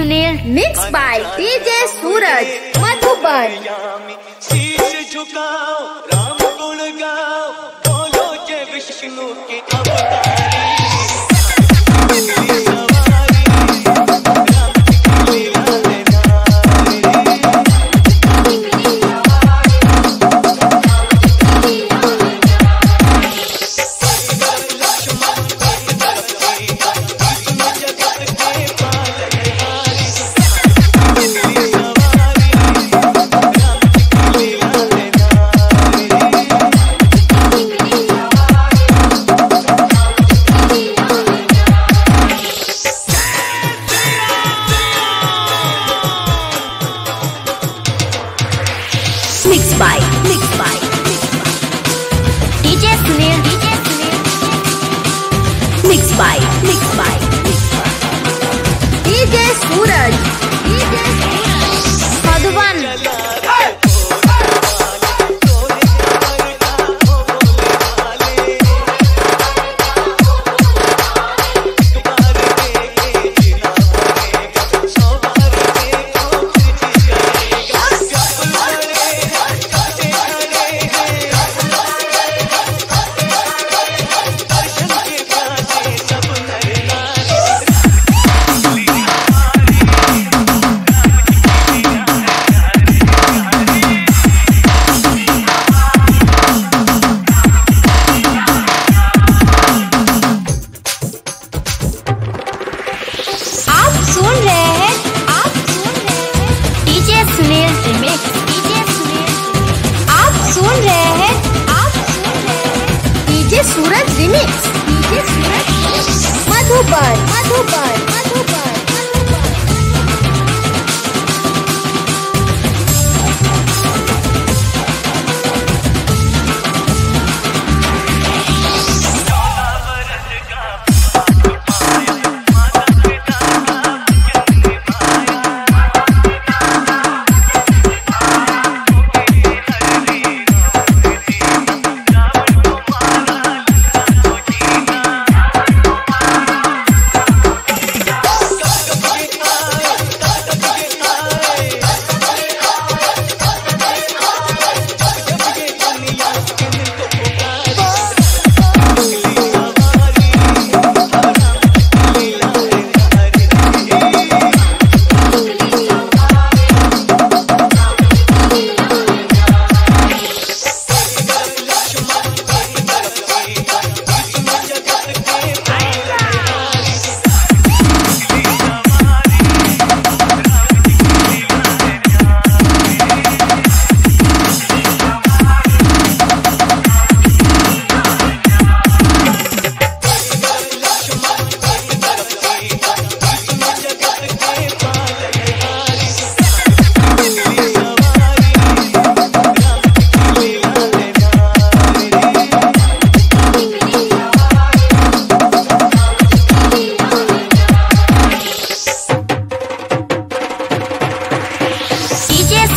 Sunil mix by DJ Suraj Madhuban. शीश झुकाओ by Mix by. DJ Suraj DJ Suraj Madhuban Madhuban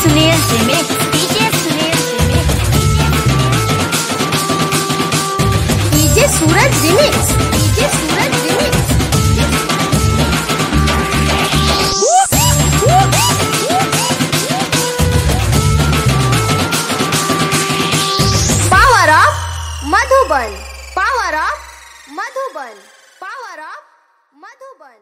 Sunil remix DJ Sunil remix DJ Suraj remix DJ Suraj remix power of Madhuban power of Madhuban power of Madhuban